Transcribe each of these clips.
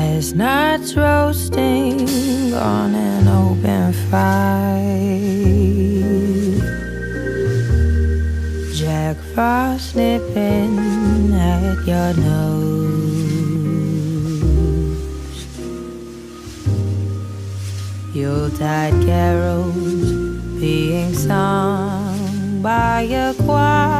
chestnuts roasting on an open fire. Jack Frost nipping at your nose. Yuletide carols being sung by a choir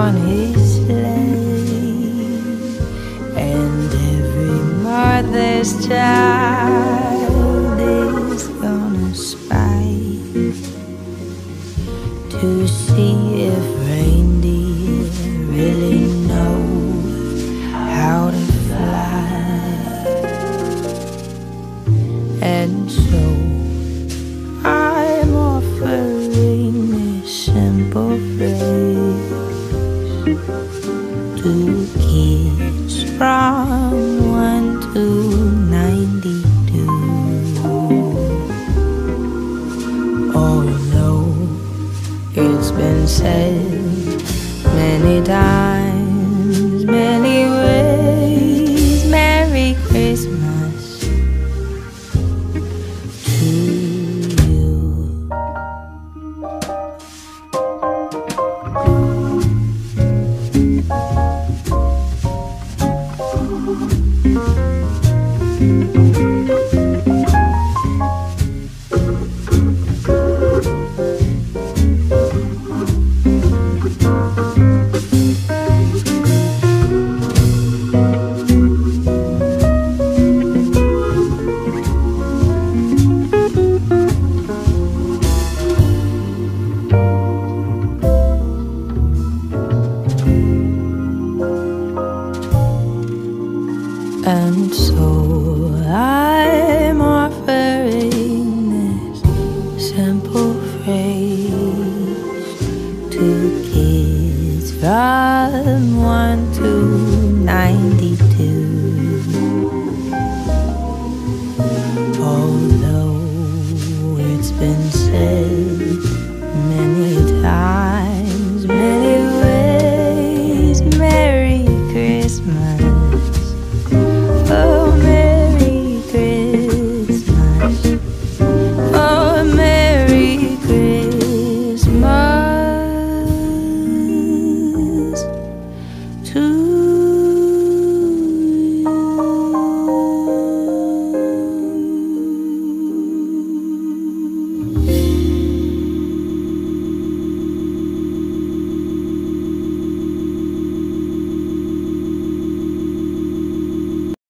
on his sleigh. And every mother's child is gonna spy to see if reindeer been said many times, many So I'm offering this simple phrase to kids from 1 to 92. Although it's been said.